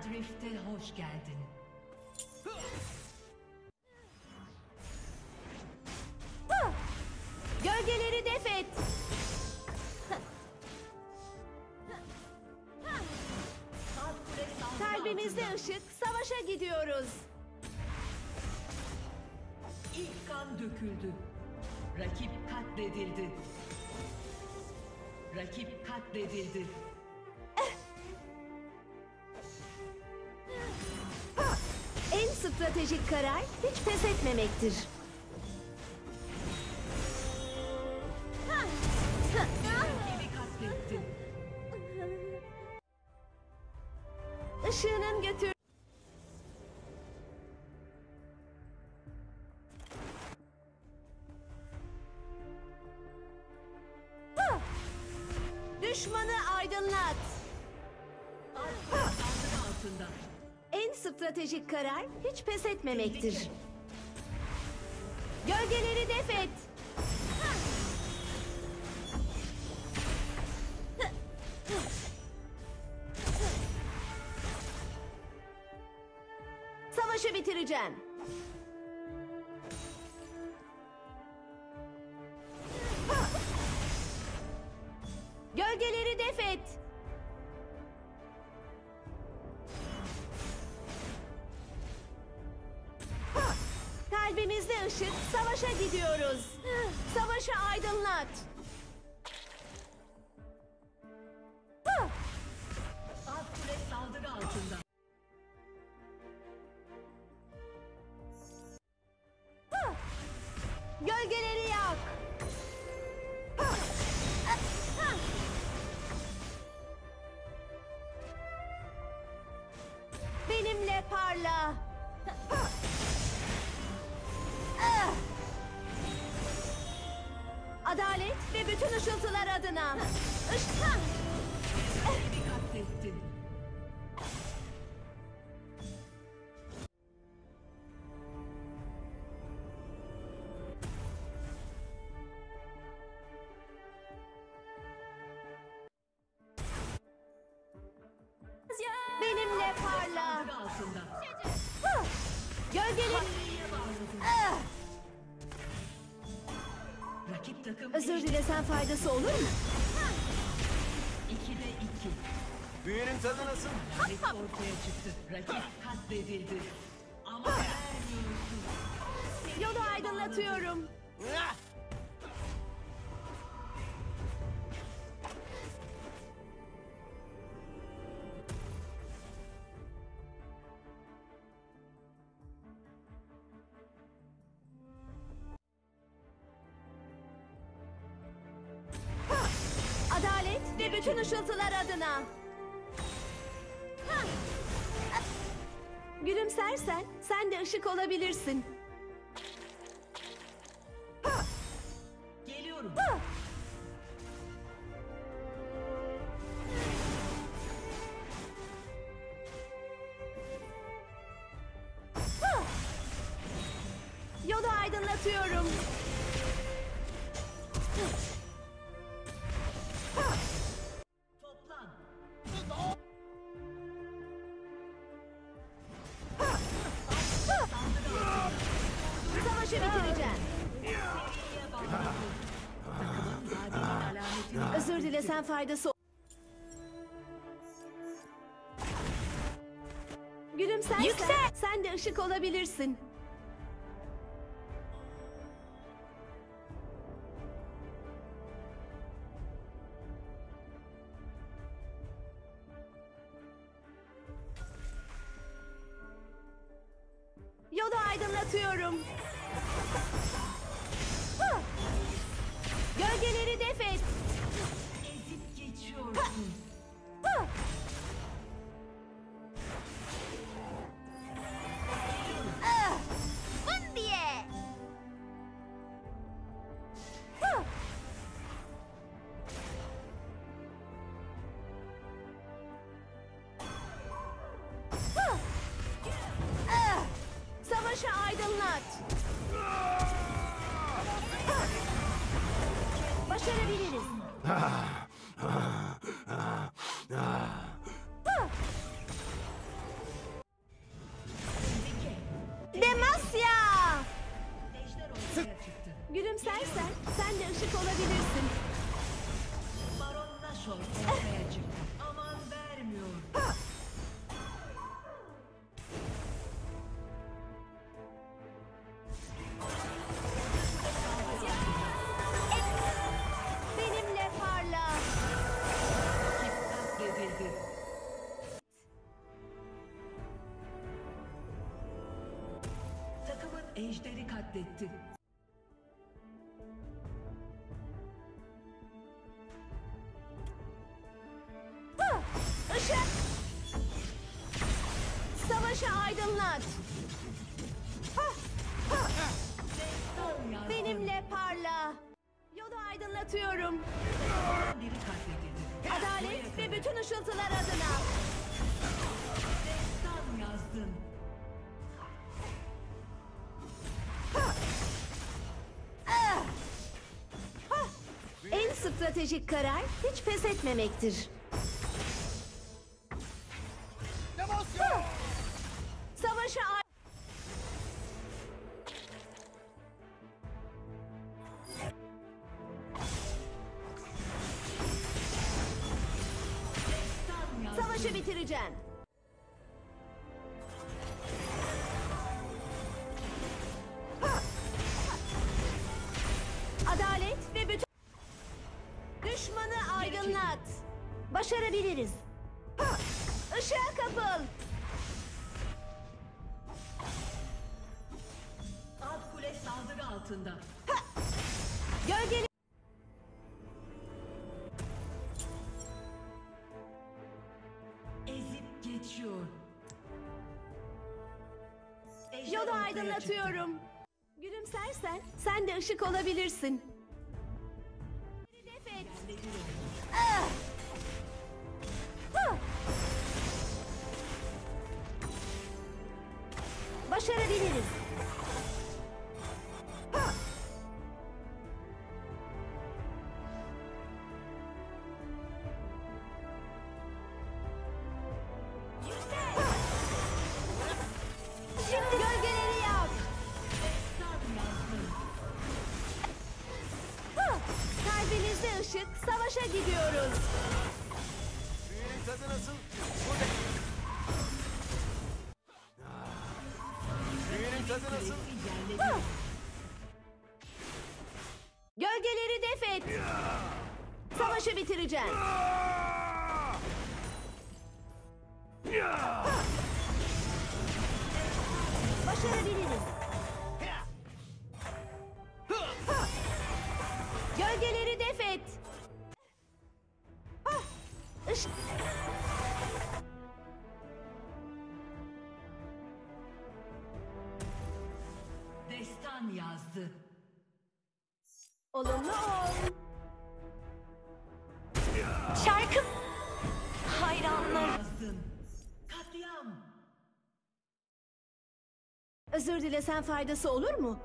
Drift'e hoş geldin. Gölgeleri defet. Kalbimizde ışık, savaşa gidiyoruz. İlk kan döküldü. Rakip katledildi. Rakip katledildi. Stratejik karar hiç pes etmemektir. Işığının götür... Düşmanı aydınlat. Altında. Stratejik karar hiç pes etmemektir. Gölgeleri def et. Savaşı bitireceğim. Işık, savaşa gidiyoruz. Savaşı aydınlat. Gölgeleri yak. Benimle parla. Adalet ve bütün ışıltılar adına. Işık. Rakibi katlettin. Benimle parla. Saldırı Rakip takım Özür dilesen faydası olur mu? İkide iki. Büyünün tadı nasıl? Lanet ortaya çıktı. Rakip katledildi. Ama vermiyorsun. Yolu aydınlatıyorum. Bütün ışıltılar adına. Gülümsersen sen de ışık olabilirsin. Geliyorum. Özür dilesen faydası Gülümsersen sen de ışık olabilirsin. Yolu aydınlatıyorum. Gölgeleri def Savaşı aydınlat. Başarabiliriz. Demasya! Gülümsersen sen de ışık olabilirsin. Baron Nashor. Aman vermiyor. Ejderi katletti. Işık! Savaşı aydınlat. Benimle parla. Yolu aydınlatıyorum. Adalet ve bütün ışıltılar adına. Stratejik karar hiç pes etmemektir. Destan yazdın. Savaşı bitireceğim. Başarabiliriz. Işığa kapıl. Alt kule saldırı altında. Gölgeli... Ezip geçiyor. Ejder Yolu ortaya aydınlatıyorum. Gülümsersen sen de ışık olabilirsin. Başarabiliriz. Gölgeleri def et. Savaşı bitireceğim. Başarabiliriz. Gölgeleri def et. Ah, Olumlu ol. Şarkım hayranlar. Katliam. Özür dilesen faydası olur mu?